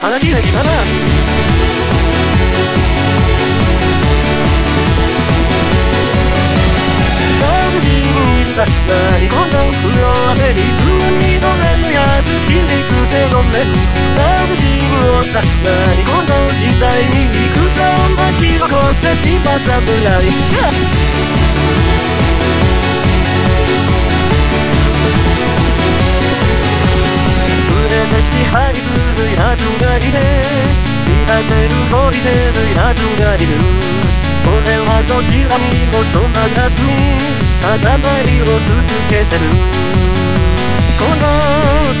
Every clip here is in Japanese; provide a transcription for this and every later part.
花開き花何この風呂当てにすぐに飲めるやつ切り捨てごめん何しをさ何この時代に戦を巻き起こせ今侍調べる動いてるやつがいる。俺はどちらにも染まらずにただ舞を続けてる。この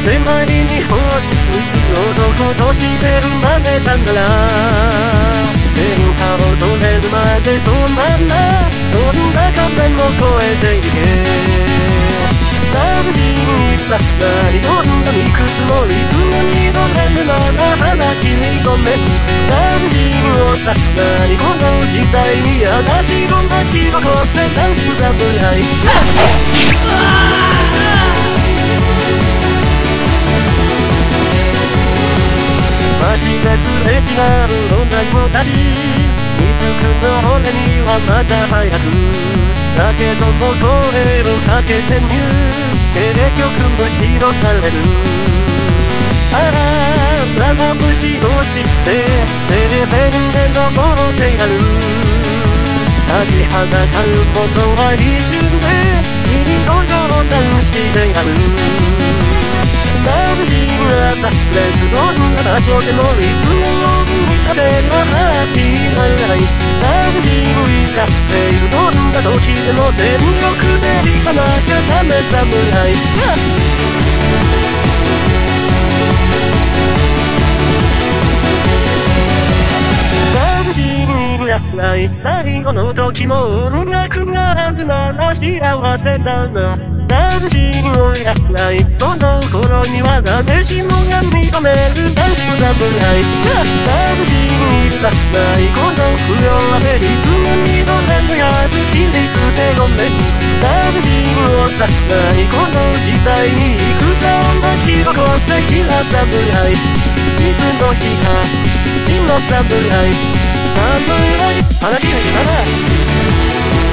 狭い日本に男として生まれたんだら天下を取れるまで止まんな。どんな壁も越えていけ。何しに行った何どんなにくつもりすぐに乗れるのな花君ごめん。何しにおった何この時代に私を巻き起こせ男子侍。街ですれ違う女子たち見つくの俺にはまだ早く。だけども声をかけてみる。テレ曲むしろされる。あら長節をしてテレペンで登ってやる立ちはだかることは一瞬で君の冗談してやる眩しくなったレスどんな場所でもリズムを見たせのハッピーなライフ眩しくいたレイズどんな時でも全力で行かなきゃダメ侍いやない。最後の時も音楽があるなら幸せだな。眩しいのやないその頃には誰しもが認める。男子侍眩しいだないこの不良はリズムに乗れる。やつ切り捨てごめん眩しいのだないこの時代に戦を巻き起こせひな侍いつの侍日か真の侍侍花開き花